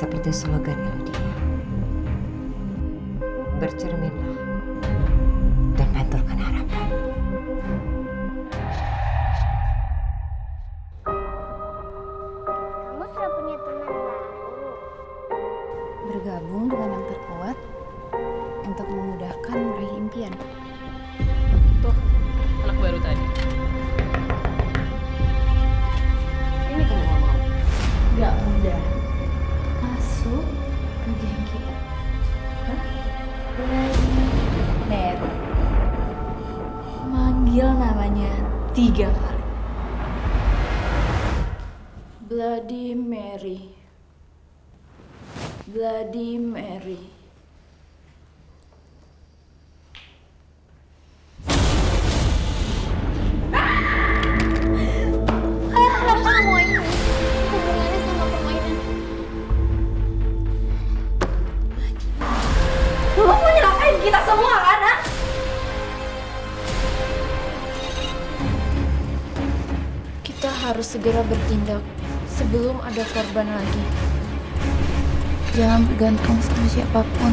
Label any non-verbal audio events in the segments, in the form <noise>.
seperti slogan Elodie. Bercerminlah dan pantulkan harapan. Kamu sudah punya teman baru. Bergabung dengan yang terkuat untuk memudahkan meraih impian. Manggil namanya tiga kali. Bloody Mary. Bloody Mary. Segera bertindak sebelum ada korban lagi. Jangan bergantung sama siapa pun.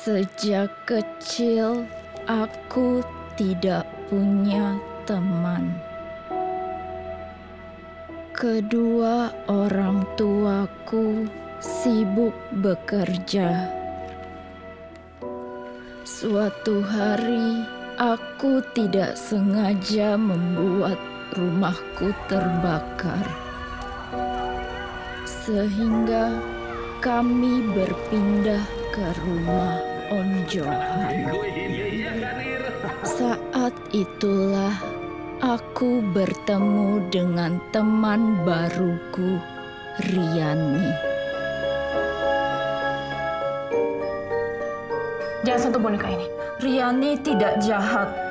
Sejak kecil aku tidak punya teman. Kedua orang tuaku sibuk bekerja. Suatu hari aku tidak sengaja membuat rumahku terbakar sehingga kami berpindah ke rumah Om Johan. Saat itulah aku bertemu dengan teman baruku, Riani. Jangan sentuh boneka ini. Riani tidak jahat.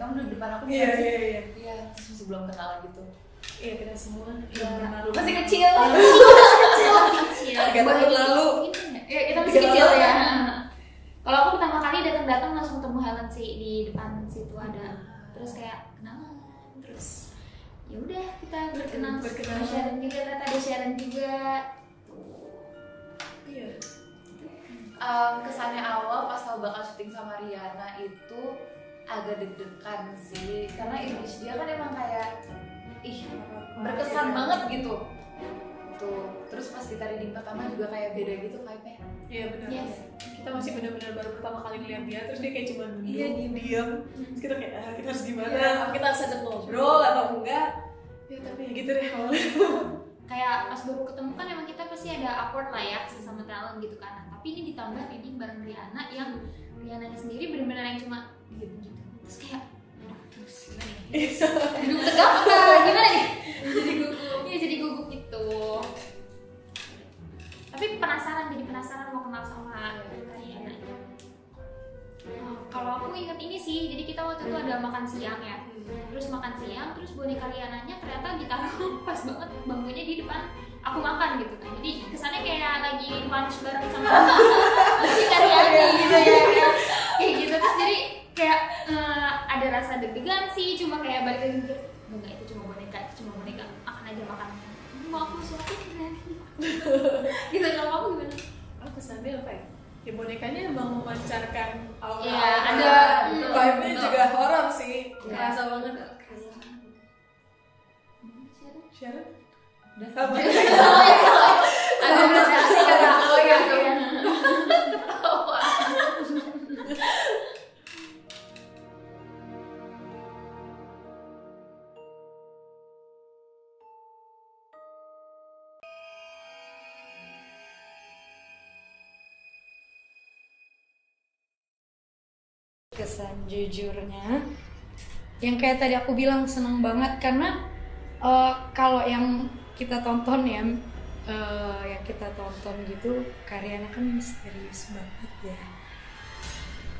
Kamu duduk di depan aku iya iya iya. Iya, terus masih belum kenal gitu. Iya kita semua Iya, belum kenal masih kecil. Kecil. <laughs> Tiga tahun lalu. ya kita masih Tiga kecil ya. kalau aku pertama kali datang-datang langsung ketemu Helen sih di depan situ ada. Terus kayak kenalan. Terus ya udah kita berkenalan Berkenalan. Sharon juga ternyata ada Sharon juga. Iya. Em, Kesannya awal pas tau bakal syuting sama Riana itu agak deg-degan sih. Karena image dia kan emang kayak, ih berkesan banget gitu. Tuh, terus pas kita reading pertama juga kayak beda gitu vibe-nya. Iya benar. Yes. kita masih benar-benar baru pertama kali ngeliat dia terus dia kayak cuma duduk Iya, diem. diam terus kita kayak ah, kita harus gimana? Iya. Kita harus ajak ngobrol atau enggak? ya tapi ya gitu deh. Kayak pas baru ketemu kan emang kita pasti ada awkward lah ya sesama talent gitu kan. Nah, tapi ini ditambah reading bareng Riana yang Riananya sendiri benar-benar yang cuma diem gitu terus kayak aduh terus gimana nih duduk tegak apa? Gimana nih? Jadi gugup. Iya jadi gugup gitu. Tapi penasaran jadi penasaran mau kenal sama Riana Oh, kalau aku inget ini sih jadi kita waktu itu ada makan siang ya. Terus makan siang terus boneka Riananya ternyata ditaruh <laughs> pas banget bangkunya di depan aku makan gitu. Kan jadi kesannya kayak lagi lunch bareng sama <laughs> boneka Riani gitu ya kayak, kayak gitu terus jadi kayak eh, ada rasa deg-degan sih cuma kayak balik lagi mikir "Enggak, itu cuma boneka itu cuma boneka. Makan aja makan. Mau aku suapin Riani <laughs> gitu kalau kamu gimana? aku kesannya apa ya? Ya bonekanya emang memancarkan aura. Iya, aura. ada, vibe-nya betul. juga horor sih. Iya. kerasa banget. Sharon apa <laughs> Ada belas kasih berkesan jujurnya. Yang kayak tadi aku bilang seneng banget karena eh, kalau yang kita tonton ya, eh, yang kita tonton gitu karyanya kan misterius banget ya.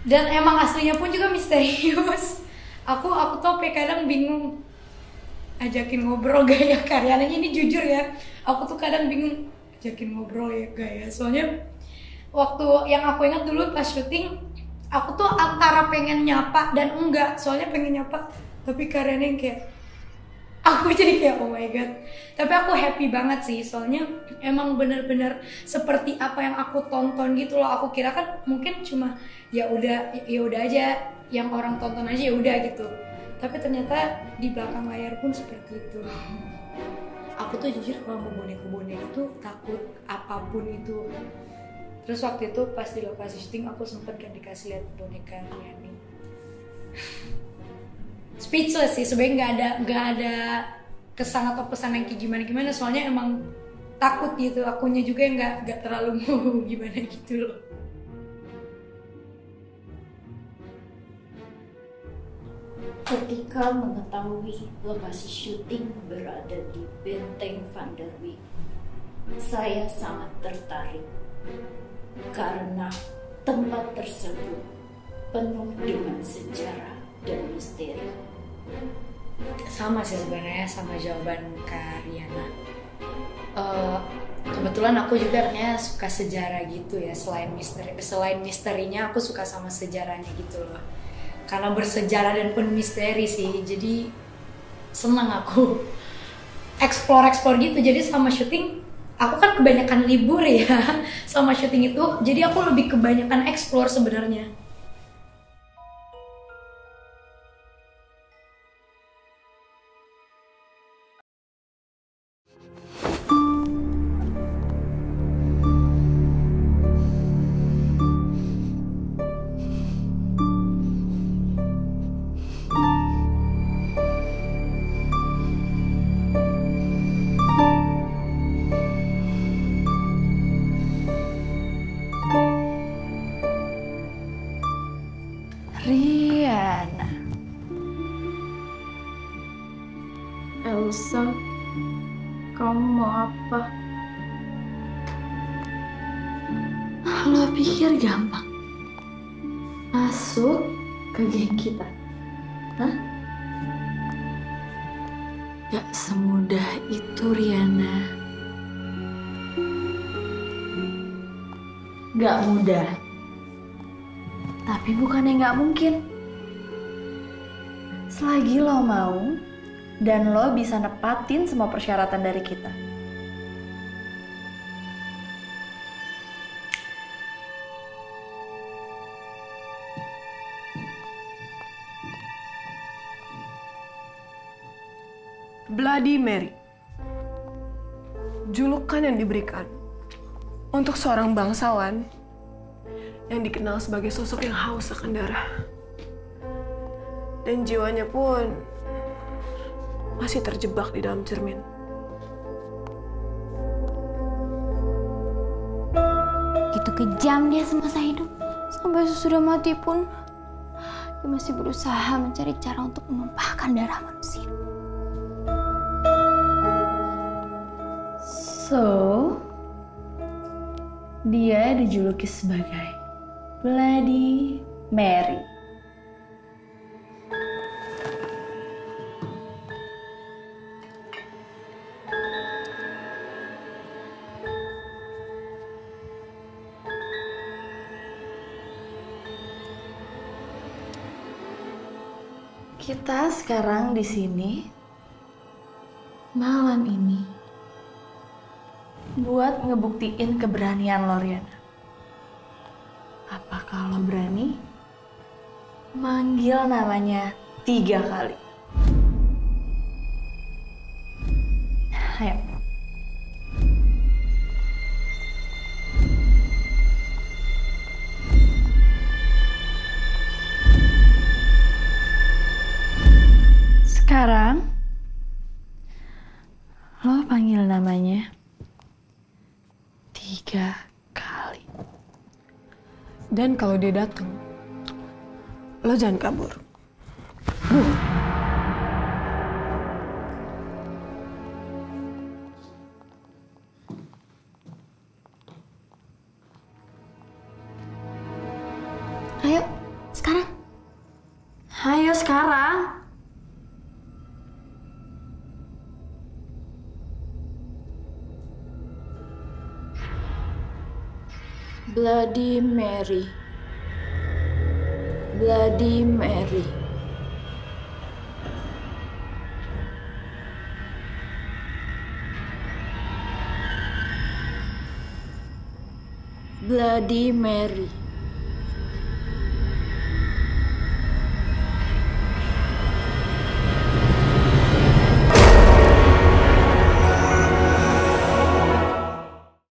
Dan emang aslinya pun juga misterius. Aku aku tuh kadang bingung ajakin ngobrol <laughs> gak ya karyanya ini jujur ya. Aku tuh kadang bingung ajakin ngobrol ya gak ya. Soalnya waktu yang aku ingat dulu pas syuting aku tuh antara pengen nyapa dan enggak soalnya pengen nyapa. Tapi karyanya yang kayak aku <laughs> jadi kayak oh my god. Tapi aku happy banget sih soalnya emang bener-bener seperti apa yang aku tonton gitu loh. Aku kira kan mungkin cuma ya udah ya udah aja yang orang tonton aja ya udah gitu. Tapi ternyata di belakang layar pun seperti itu. Aku tuh jujur kalau mau boneka-boneka tuh takut apa pun itu terus waktu itu pas di lokasi syuting aku sempet kan dikasih lihat boneka Yani <sighs> speechless sih sebenarnya nggak ada nggak ada kesan atau pesan yang kayak gimana gimana soalnya emang takut gitu akunya juga yang nggak nggak terlalu mau <laughs> gimana gitu loh. Ketika mengetahui lokasi syuting berada di Benteng Van der Wijk, saya sangat tertarik karena tempat tersebut penuh dengan sejarah dan misteri. sama sih sebenarnya sama jawaban Karyana Eh, kebetulan aku juga orangnya suka sejarah gitu ya selain misteri selain misterinya aku suka sama sejarahnya gitu loh. Karena bersejarah dan penuh misteri sih jadi senang aku <laughs> explore explore gitu. Jadi sama syuting aku kan kebanyakan libur ya <laughs> sama syuting itu. Jadi aku lebih kebanyakan explore sebenarnya Elsa, kamu mau apa? Lo pikir gampang? Masuk ke geng kita. Hah? Gak semudah itu, Riana. Gak mudah. Tapi bukannya gak mungkin. Selagi lo mau, dan lo bisa nepatin semua persyaratan dari kita. Bloody Mary. Julukan yang diberikan untuk seorang bangsawan yang dikenal sebagai sosok yang haus akan darah. Dan jiwanya pun masih terjebak di dalam cermin. Gitu kejam dia semasa hidup. Sampai sesudah mati pun dia masih berusaha mencari cara untuk menumpahkan darah manusia. So, dia dijuluki sebagai Bloody Mary. Kita sekarang di sini malam ini buat ngebuktiin keberanian lo, Riana. Apakah lo berani? Manggil namanya tiga kali. Ayo. Sekarang, lo panggil namanya tiga kali. Dan kalau dia datang, lo jangan kabur. Ayo, sekarang. Ayo sekarang. Bloody Mary. Bloody Mary. Bloody Mary.